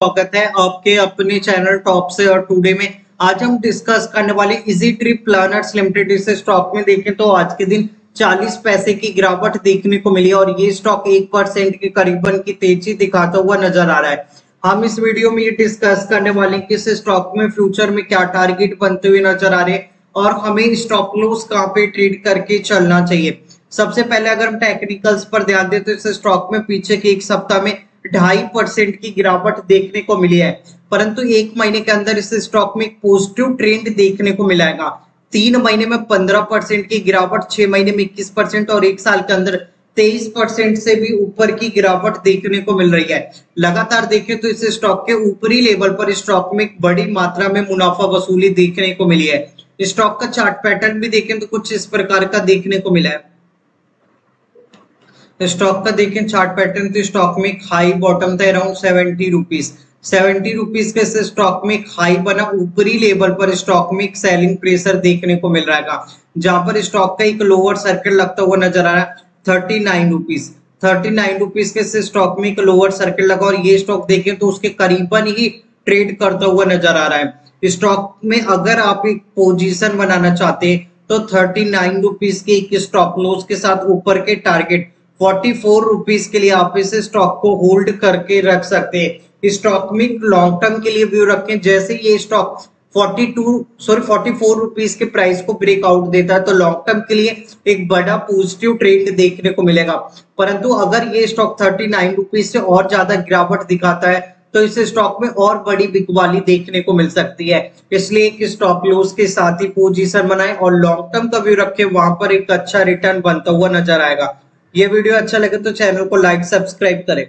स्वागत है आपके अपने चैनल टॉप से और टुडे में। आज हम डिस्कस करने वाले इजी ट्रिप प्लानर्स लिमिटेड इसे स्टॉक में देखें तो आज के दिन 40 पैसे की गिरावट देखने को मिली और ये स्टॉक एक परसेंट के करीबन की तेज़ी दिखाता हुआ नज़र आ रहा है। हम इस वीडियो में ये डिस्कस करने वाले कि इस स्टॉक में फ्यूचर में क्या टारगेट बनते हुए नज़र आ रहे हैं और हमें स्टॉप लॉस कहाँ पे ट्रेड करके चलना चाहिए। सबसे पहले अगर हम टेक्निकल्स पर ध्यान दें तो इस स्टॉक में पीछे के एक सप्ताह में ढाई परसेंट की गिरावट देखने को मिली है। परंतु एक महीने के अंदर इस स्टॉक में पॉजिटिव ट्रेंड देखने को मिलेगा तीन महीने में पंद्रह परसेंट की गिरावट, छह महीने में इक्कीस परसेंट और एक साल के अंदर तेईस परसेंट से भी ऊपर की गिरावट देखने को मिल रही है। लगातार देखें तो इस स्टॉक के ऊपरी लेवल पर स्टॉक में बड़ी मात्रा में मुनाफा वसूली देखने को मिली है। स्टॉक का चार्ट पैटर्न भी देखें तो कुछ इस प्रकार का देखने को मिला है। स्टॉक का देखें चार्ट पैटर्न तो स्टॉक में एक हाई बॉटम था around seventy rupees seventy rupees के स्टॉक में एक हाई बना, ऊपरी लेवल पर स्टॉक में एक सेलिंग प्रेशर देखने को मिल रहा है। जहाँ पर स्टॉक का एक लोअर सर्किट लगता हुआ नज़र आ रहा है thirty nine rupees thirty nine rupees के स्टॉक में एक लोअर सर्किट लगा और ये स्टॉक देखें तो उसके करीबन ही ट्रेड करता हुआ नज़र आ रहा है। स्टॉक में अगर आप एक पोजीशन बनाना चाहते हैं तो थर्टी नाइन रुपीज़ के एक स्टॉक लॉस के साथ ऊपर के टारगेट फोर्टी फोर रुपीज़ के लिए आप इस स्टॉक को होल्ड करके रख सकते हैं। स्टॉक में लॉन्ग टर्म के लिए व्यू रखें। जैसे ये स्टॉक 42 सॉरी 44 रुपीस के प्राइस को ब्रेकआउट देता है तो लॉन्ग टर्म के लिए एक बड़ा पॉजिटिव ट्रेंड देखने को मिलेगा। परंतु अगर ये स्टॉक 39 रुपीस से और ज़्यादा गिरावट दिखाता है तो इस स्टॉक में और बड़ी बिकवाली देखने को मिल सकती है। इसलिए एक स्टॉक लॉस के साथ ही पोजीशन बनाए और लॉन्ग टर्म का व्यू रखे। वहाँ पर एक अच्छा रिटर्न बनता हुआ नज़र आएगा। ये वीडियो अच्छा लगे तो चैनल को लाइक सब्सक्राइब करें।